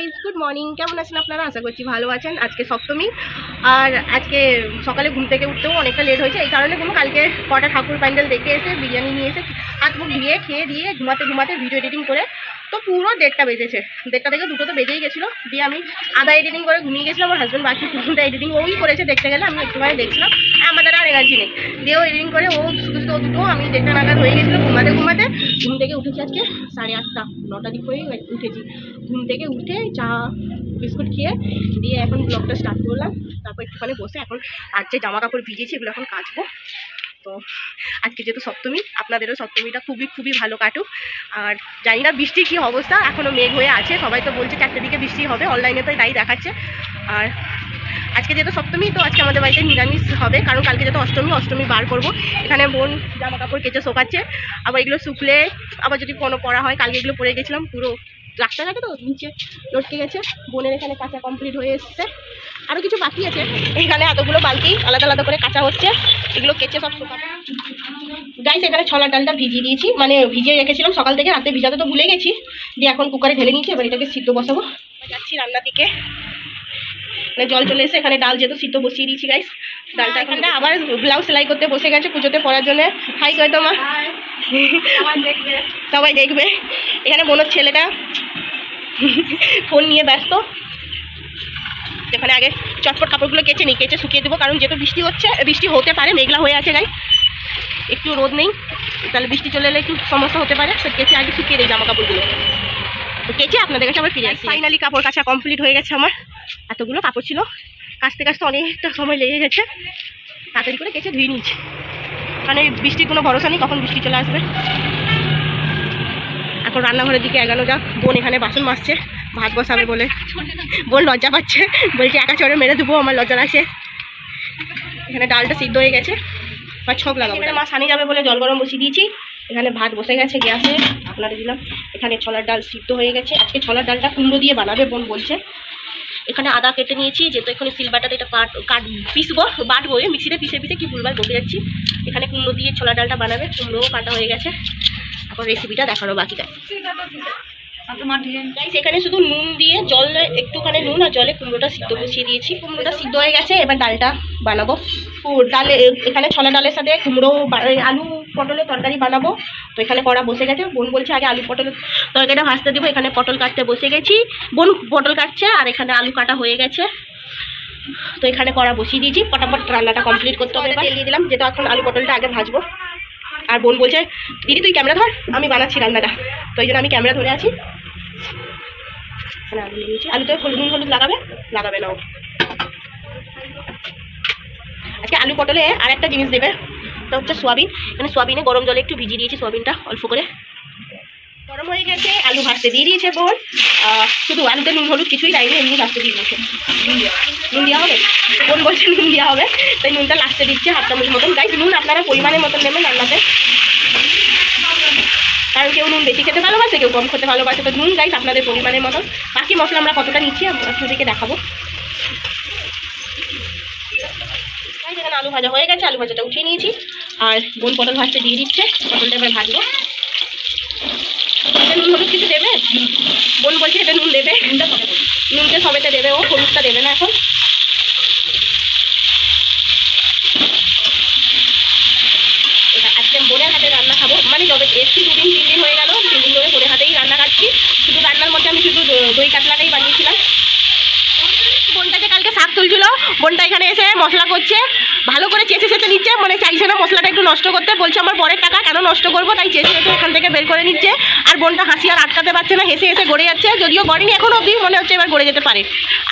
Guys good morning কেমন আছেন আপনারা? আশা করছি ভালো আছেন। আজকে সপ্তমী। আর আজকে সকালে ঘুম থেকে উঠতেও অনেকটা লেট হয়েছে। এই কারণে কোনো কালকে কটা ঠাকুর প্যান্ডেল দেখে এসে বিরিয়ানি নিয়ে এসে হাত মুখ ধুয়ে, খেয়ে দিয়ে ঘুমাতে ঘুমাতে ভিডিও এডিটিং করে তো পুরো দেড়টা বেজেছে। দেড়টা থেকে দুটো তো বেজেই গেছিল। দিয়ে আমি আধা এডিটিং করে ঘুমিয়ে গেছিলাম। আমার হাজব্যান্ড বাকি পুরোটা এডিটিং ওই করেছে। দেখতে গেলে আমি একটুখানি দেখছিলাম। আমাদের আর এনার্জি নেই দিয়ে ও এডিটিং করে ও শুধু শুধু দুটো, আমি দেড়টা নাগাদ হয়ে গেছিল ঘুমাতে ঘুমাতে। ঘুম থেকে উঠেছি আজকে সাড়ে আটটা, নটা দিক করেই উঠেছি। ঘুম থেকে উঠে চা, বিস্কুট খেয়ে দিয়ে এখন ব্লগটা স্টার্ট করলাম। তারপর একটুখানি বসে এখন আর যে জামা কাপড় ভিজেছি এগুলো এখন কাচবো। তো আজকে যেহেতু সপ্তমী, আপনাদেরও সপ্তমীটা খুবই খুবই ভালো কাটুক। আর জানি না বৃষ্টির কী অবস্থা এখনও মেঘ হয়ে আছে। সবাই তো বলছে চারটে দিকে বৃষ্টি হবে অনলাইনে তো তাই দেখাচ্ছে। আর আজকে যেহেতু সপ্তমী, তো আজকে আমাদের বাড়িতে নিরামিষ হবে। কারণ কালকে যেহেতু অষ্টমী অষ্টমী বার করব। এখানে বোন জামা কাপড় কেচে শোকাচ্ছে। আবার এগুলো শুকলে, আবার যদি কোনো পড়া হয়, কালকে এগুলো পরে গেছিলাম, পুরো রাস্তাঘাটে তো, নিচে লটকে গেছে। বোনের এখানে কাঁচা কমপ্লিট হয়ে এসছে। আরও কিছু বাকি আছে। এখানে এতগুলো বালতি, আলাদা আলাদা করে কাঁচা হচ্ছে। এগুলো কেচে সব শোকাবে গাইস এখানে ছলা ডালটা ভিজিয়ে দিয়েছি। মানে ভিজিয়ে রেখেছিলাম সকাল থেকে, রাতে ভিজাতে তো ভুলে গেছি। দিয়ে এখন কুকারে ঢেলে নিয়েছি, এবার এটাকে সিদ্ধ বসাবো। যাচ্ছি রান্নার দিকে। জল চলে এসে এখানে ডাল যেহেতু সিদ্ধ বসিয়ে দিয়েছি গাইস ডালটা এখানে আবার ব্লাউজ সেলাই করতে বসে গেছে, পুজোতে পড়ার জন্য। হাই কয় তোমার সবাই দেখবে। এখানে বোনের ছেলেটা ফোন নিয়ে ব্যস্ত। এখানে আগে চটপট কাপড়গুলো কেচে নিই কেচে শুকিয়ে দেবো, কারণ যেহেতু বৃষ্টি হচ্ছে, বৃষ্টি হতে পারে, মেঘলা হয়ে আছে গাই একটু রোদ নেই, তাহলে বৃষ্টি চলে এলে একটু সমস্যা হতে পারে কেচে আগে শুকিয়ে দিই জামা কাপড়গুলো কেচে আপনাদের কাছে আবার ফিরে আসি। ফাইনালি কাপড় কাচা কমপ্লিট হয়ে গেছে আমার। এতগুলো কাপড় ছিল। কাচতে কাচতে অনেকটা সময় লেগে গেছে। তাড়াতাড়ি করে কেচে ধুয়ে নিয়েছি। এই বৃষ্টির কোনো ভরসা নেই, কখন বৃষ্টি চলে আসবে। এখন রান্নাঘরের দিকে এগানো যাক। বোন এখানে বাসন মাজছে, ভাত বসাবে বলে। বোন লজ্জা পাচ্ছে। বলছে, একা চড়ে মেরে দেবো আমার লজ্জা লাগছে। এখানে ডালটা সিদ্ধ হয়ে গেছে। বা ছক লাগাবো। মা সানি যাবে বলে জল গরম বসিয়ে দিয়েছি। এখানে ভাত বসে গেছে গ্যাসে। আপনারা দিলাম। এখানে ছলার ডাল সিদ্ধ হয়ে গেছে। আজকে ছলার ডালটা কুমড়ো দিয়ে বানাবে, বোন বলছে। এখানে আদা কেটে নিয়েছি, যেহেতু এখানে সিলবাটাতে এটা কাট কাট পিসবো, বাটবো মিক্সিতে পিসে পিসে কি ভুলবার বসে যাচ্ছি। এখানে কুমড়ো দিয়ে ছোলা ডালটা বানাবে, কুমড়োও কাটা হয়ে গেছে। এখন রেসিপিটা দেখানো বাকিটা এখানে শুধু নুন দিয়ে জল একটুখানি নুন আর জলে কুমড়োটা সিদ্ধ বসিয়ে দিয়েছি। কুমড়োটা সিদ্ধ হয়ে গেছে, এবার ডালটা বানাবো। ডালে এখানে ছোলা ডালের সাথে কুমড়ো আলু পটলের তরকারি বানাবো। তো এখানে কড়া বসে গেছে। বোন বলছে আগে আলু পটলের তরকারিটা ভাজতে দেবো। এখানে পটল কাটতে বসে গেছি। বোন পটল কাটছে আর এখানে আলু কাটা হয়ে গেছে। তো এখানে কড়া বসিয়ে দিয়েছি। পটাপট রান্নাটা কমপ্লিট করতে হবে তেল দিয়ে দিলাম যেটা এখন আলু পটলটা আগে ভাজবো। আর বোন বলছে দিদি তুই ক্যামেরা ধর আমি বানাচ্ছি রান্নাটা। তো এই জন্য আমি ক্যামেরা ধরে আছি। এখানে আলু নিয়ে নিয়েছি। আলুতে হলুদ হলুদ লাগাবে? লাগাবে না। আজকে আলু পটলে আর একটা জিনিস দেবে। ওটা হচ্ছে সোয়াবিন। এখানে সোয়াবিনে গরম জলে একটু ভিজিয়ে দিয়েছি সোয়াবিনটা, অল্প করে। গরম হয়ে গেছে, আলু ভাজতে দিয়ে দিয়েছে বোন। শুধু আলুতে নুন, হলুদ কিছুই দেয়নি, এমনি ভাজতে দিয়ে দিয়েছে। নুন দেওয়া হবে? বোন বলছে নুন দেওয়া হবে। তাই নুনটা লাস্টে দিচ্ছে, হাফ চামচ মতন। গাইস, নুন আপনারা পরিমাণের মতন নেবেন রান্নাতে। কারণ কেউ নুন বেশি খেতে ভালোবাসে, কেউ কম খেতে ভালোবাসে। তো নুন গাইস, আপনাদের পরিমাণের মতন। বাকি মশলা আমরা কতটা নিচ্ছি আপনাদেরকে দেখাবো। এখানে আলু ভাজা হয়ে গেছে, আলু ভাজাটা উঠিয়ে নিয়েছি। আর বোন পটল ভাজতে দিয়ে দিচ্ছে পটলটা এবার ভাজবো। এটা নুন হলুদ কিছু দেবে? বোন বলছে এটা নুন দেবে। নুনটা সবেতে দেবে। ও হলুদটা দেবে না এখন। আজকে বোনের হাতে রান্না খাব। মানে যবে এসছি দুদিন তিন দিন হয়ে গেল তিন দিন ধরে বোনের হাতেই রান্না খাচ্ছি। শুধু রান্নার মধ্যে আমি শুধু দই কাতলাটাই বানিয়েছিলাম। বোনটা যে কালকে শাক তুলছিল বোনটা এখানে এসে মশলা করছে। ভালো করে চেঁচে চেঁচে নিচ্ছে মানে চাইছে না মশলাটা একটু নষ্ট করতে বলছে আমার পরের টাকা কেন নষ্ট করব? তাই চেঁচে চেঁচে এখান থেকে বের করে নিচ্ছে। আর বোনটা হাসি আর আটকাতে পারছে না হেসে হেসে গড়ে যাচ্ছে। যদিও গড়েনি এখনও অবধি মনে হচ্ছে এবার গড়ে যেতে পারে।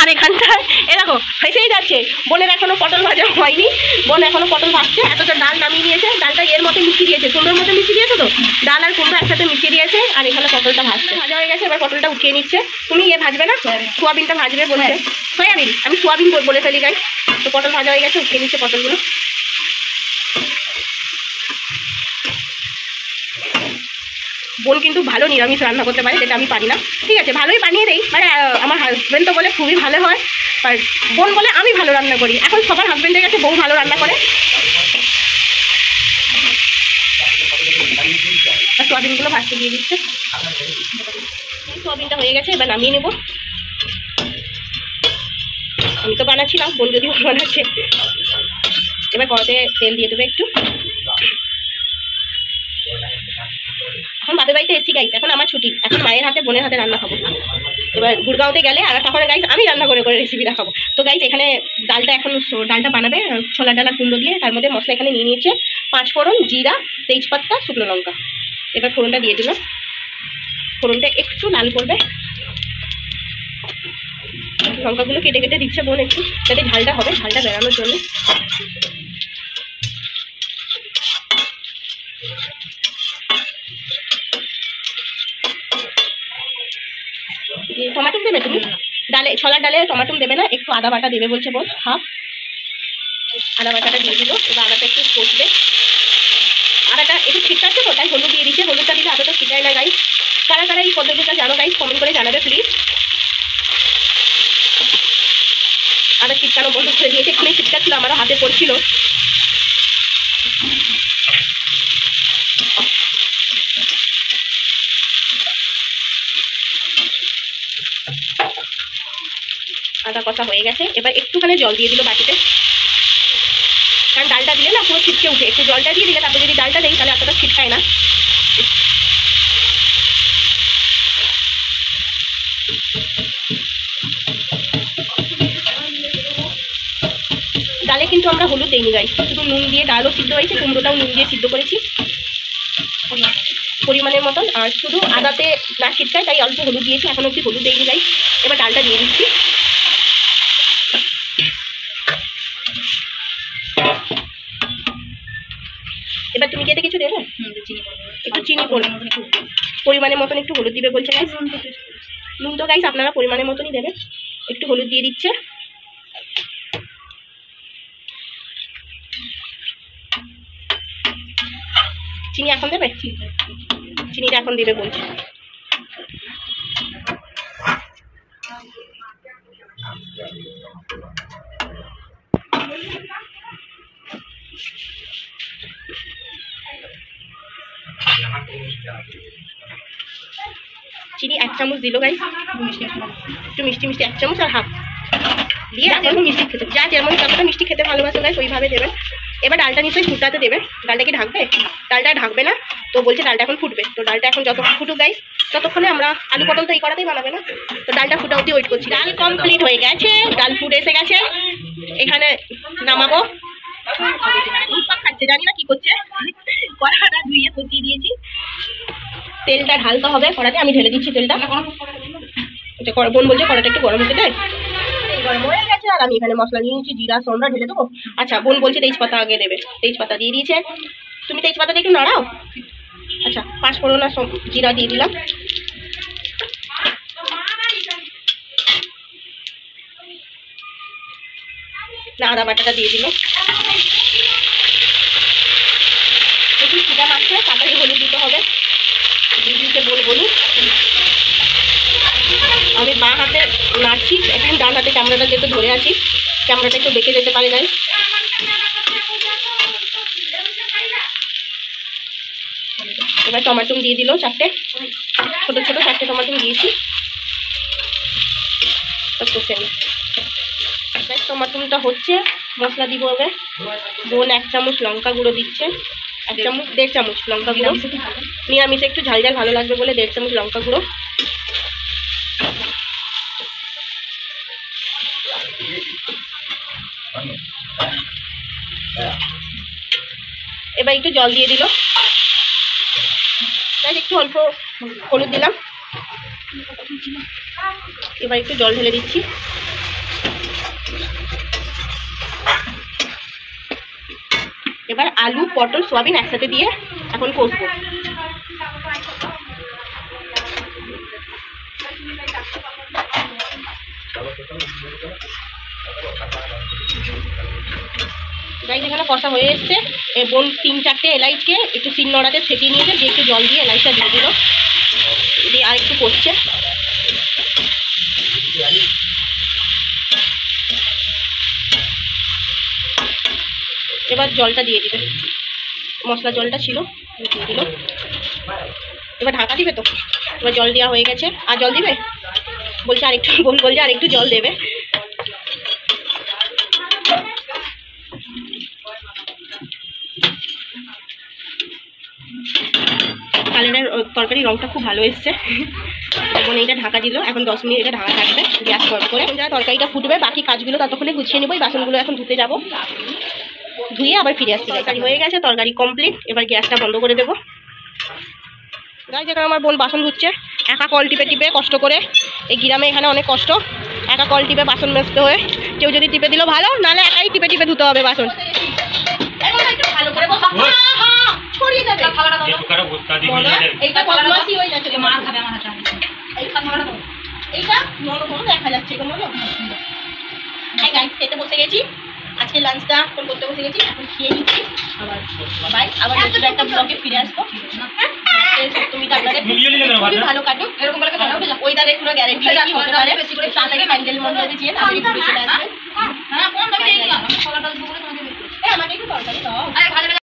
আর এখানটায় এ দেখো হেসেই যাচ্ছে। বোনের এখনও পটল ভাজা হয়নি। বোন এখনও পটল ভাজছে এতটা ডাল নামিয়ে নিয়েছে ডালটা এর মতো মিশিয়ে দিয়েছে। কুমড়োর মতো মিশিয়ে দিয়েছে তো? ডাল আর কুমড়ো একসাথে মিশিয়ে দিয়েছে আর এখানে পটলটা ভাজছে। ভাজা হয়ে গেছে এবার পটলটা উঠিয়ে নিচ্ছে। তুমি ইয়ে ভাজবে না? সোয়াবিনটা ভাজবে বলছে। সয়াবিন? আমি সোয়াবিন বলে ফেলি গাই তো পটল ভাজা হয়ে গেছে, উঠিয়ে নিচ্ছে পটলগুলো। বোন কিন্তু ভালো নিরামিষ রান্না করতে পারে, যেটা আমি পারি না। ঠিক আছে, ভালোই বানিয়ে দেই মানে আমার হাজব্যান্ড তো বলে খুবই ভালো হয়, আর বোন বলে আমি ভালো রান্না করি। এখন সবার হাজব্যান্ডের কাছে বউ ভালো রান্না করে। আর সোয়াবিনগুলো ভাজতে দিয়ে দিচ্ছে। সোয়াবিনটা হয়ে গেছে, এবার নামিয়ে নেব। আমি তো বানাচ্ছিলাম বোন যদিও বানাচ্ছে। এবার কড়াতে তেল দিয়ে দেবে একটু। এখন বাপের বাড়িতে এসি গাইছে এখন আমার ছুটি। এখন মায়ের হাতে, বোনের হাতে রান্না খাব। এবার গুড়গাঁওতে গেলে আর করে গাইস আমি রান্না করে করে রেসিপিটা খাব। তো গাইস এখানে ডালটা এখন ডালটা বানাবে। ছোলা ডালা কুমড়ো দিয়ে তার মধ্যে মশলা এখানে নিয়ে নিয়েছে। পাঁচ ফোড়ন জিরা, তেজপাতা, শুকনো লঙ্কা। এবার ফোড়নটা দিয়ে দিলাম। ফোড়নটা একটু লাল করবে। লঙ্কাগুলো কেটে কেটে দিচ্ছে বোন একটু যাতে ঝালটা হবে, ঝালটা বেরানোর জন্য। টমাটো দেবে তুমি? ডালে, ছোলার ডালে টমাটো দেবে না, একটু আদা বাটা দেবে বলছে বোন, হাফ। আদা বাটাটা দিয়ে দিল, এবার আদাটা একটু কষবে। আদাটা একটু ছিটকাচ্ছে তো, তাই হলুদ দিয়ে দিচ্ছে, হলুদটা দিলে আদাটা ছিটায় না গাইস কারা কারা এই পদ্ধতিটা জানো গাইস কমেন্ট করে জানাবে প্লিজ ছিটকানো বন্ধ করে দিয়েছে এখানে ছিটকাচ্ছিল আমারও হাতে পড়ছিল। আদা কষা হয়ে গেছে। এবার একটুখানি জল দিয়ে দিল বাটিতে। কারণ ডালটা দিলে না পুরো ছিটকে উঠে। একটু জলটা দিয়ে দিলে তারপর যদি ডালটা দেই, তাহলে এতটা ছিটকায় না। ডালে কিন্তু আমরা হলুদ দিইনি গাই শুধু নুন দিয়ে ডালও সিদ্ধ হয়েছে কুমড়োটাও নুন দিয়ে সিদ্ধ করেছি। পরিমাণের মতন। আর শুধু আদাতে না ছিটকায় তাই অল্প হলুদ দিয়েছি। এখন অব্দি হলুদ দিইনি গাই এবার ডালটা দিয়ে দিচ্ছি। এবার তুমি কি এতে কিছু দেবে? একটু চিনি পড়বে পরিমাণের মতন একটু হলুদ দিবে বলছে গাইস নুন তো গাইস আপনারা পরিমাণের মতনই দেবে একটু হলুদ দিয়ে দিচ্ছে। চিনি এখন দেবে? চিনিটা এখন দেবে বলছে। চিনি এক চামচ দিল গাই একটু মিষ্টি মিষ্টি এক চামচ আর হাফ। দিয়ে এখন মিষ্টি খেতে যা যেমন যতটা মিষ্টি খেতে ভালোবাসো গাইস ওইভাবে দেবে এবার ডালটা নিশ্চয়ই ফুটাতে দেবে। ডালটা কি ঢাকবে ডালটা ঢাকবে না। তো বলছে ডালটা এখন ফুটবে। তো ডালটা এখন যত ফুটুক গাইস ততক্ষণে আমরা আলু পটল তো এই করাতেই বানাবে না? তো ডালটা ফুটা অব্দি ওয়েট করছি। ডাল কমপ্লিট হয়ে গেছে। ডাল ফুটে এসে গেছে। এখানে নামাবো। খাচ্ছে। জানি না কি করছে। কড়াটা ধুইয়ে বসিয়ে দিয়েছি। তেলটা ঢালতে হবে। কড়াতে আমি ঢেলে দিচ্ছি তেলটা। কড়া- বোন বলছে কড়াটা একটু গরম হতে দেয় গরম গেছে, আর আমি এখানে মশলা নিয়ে নিচ্ছি, জিরা সোমরা ঢেলে দেবো। আচ্ছা বোন বলছে তেজপাতা আগে দেবে। তেজপাতা দিয়ে দিয়েছে। তুমি তেজপাতাটা একটু নাড়াও। আচ্ছা পাঁচ ফোড়ন আর জিরা দিয়ে দিলাম। না, আদা বাটাটা দিয়ে দিল। একটু ছিটা মাখছে তাড়াতাড়ি হলুদ দিতে হবে দিয়ে দিতে বল বলুন আমি বাঁ হাতে নাড়ছি এখন ডান হাতে ক্যামেরাটা যেহেতু ধরে আছি ক্যামেরাটা একটু বেঁকে যেতে পারে গাই এবার টমাটো দিয়ে দিল চারটে। ছোটো ছোটো চারটে টমাটো দিয়েছি। সব হচ্ছে, মশলা দিব এবার বোন এক চামচ লঙ্কা গুঁড়ো দিচ্ছে। এক চামচ, দেড় চামচ লঙ্কা গুঁড়ো। নিরামিষে একটু ঝাল ঝাল ভালো লাগবে বলে দেড় চামচ লঙ্কা গুঁড়ো। এবার একটু জল দিয়ে দিল। একটু অল্প হলুদ দিলাম। এবার একটু জল ঢেলে দিচ্ছি। এবার আলু, পটল, সোয়াবিন একসাথে দিয়ে এখন কষবো। গাইজ এখানে কষা হয়ে এসছে। এ বোন তিন চারটে এলাইচকে একটু শিল নড়াতে ছেটিয়ে নিয়েছে, দিয়ে একটু জল দিয়ে এলাইচটা দিয়ে দিল। দিয়ে আর একটু কষছে। এবার জলটা দিয়ে দিবে। মশলা জলটা ছিল, দিয়ে দিল। এবার ঢাকা দিবে তো? এবার জল দেওয়া হয়ে গেছে। আর জল দিবে? বলছে আরেকটু বলছে আরেকটু জল দেবে। কালারের তরকারি রংটা খুব ভালো এসছে। এখন এইটা ঢাকা দিল এখন দশ মিনিট এটা ঢাকা থাকবে গ্যাস বন্ধ করে। এখন যা তরকারিটা ফুটবে বাকি কাজগুলো ততক্ষণে গুছিয়ে নেব এই বাসনগুলো এখন ধুতে যাব। ধুয়ে আবার ফিরে আসছি। তরকারি হয়ে গেছে তরকারি কমপ্লিট এবার গ্যাসটা বন্ধ করে দেবো। গাই যেখানে আমার বোন বাসন ধুচ্ছে। একা কল টিপে টিপে কষ্ট করে। এই গ্রামে এখানে অনেক কষ্ট। একা কল টিপে বাসন মেজতে হয়ে কেউ যদি টিপে দিল ভালো নাহলে একাই টিপে টিপে ধুতে হবে বাসন। ভালো করে ছড়িয়ে দেবে। খাবারটা দাও। একটু করো ভুট্টা দিয়ে দেবে এইটা বদমাশি হয়ে যাচ্ছে। মার খাবে আমার হাতে এই খাবারটা দাও। এইটা মনে মনে দেখা যাচ্ছে এগুলো মনে হ্যাঁ গাইস খেতে বসে গেছি। আজকে লাঞ্চটা ফোন করতে বসে গেছি। এখন খেয়ে নিচ্ছি। আবার বাই আবার একটা ব্লগে ফিরে আসব। তুমি খুবই ভালো কাটো এরকম বলে গ্যারেন্টি করে চা হ্যাঁ, হ্যাঁ। লাগে ম্যান্ডেল মন্ডল তাড়াতাড়ি হ্যাঁ